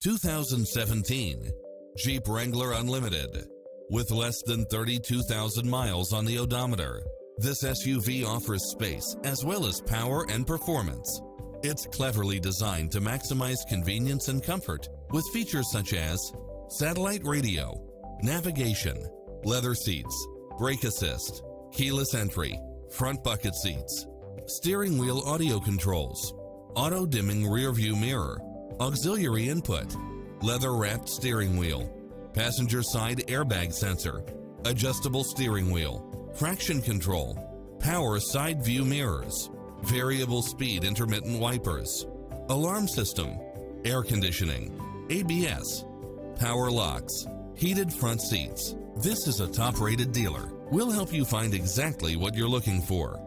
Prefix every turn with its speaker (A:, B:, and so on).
A: 2017 Jeep Wrangler Unlimited. With less than 32,000 miles on the odometer, this SUV offers space as well as power and performance. It's cleverly designed to maximize convenience and comfort with features such as satellite radio, navigation, leather seats, brake assist, keyless entry, front bucket seats, steering wheel audio controls, auto dimming rear view mirror, auxiliary input, leather wrapped steering wheel, passenger side airbag sensor, adjustable steering wheel, traction control, power side view mirrors, variable speed intermittent wipers, alarm system, air conditioning, ABS, power locks, heated front seats. This is a top rated dealer. We'll help you find exactly what you're looking for.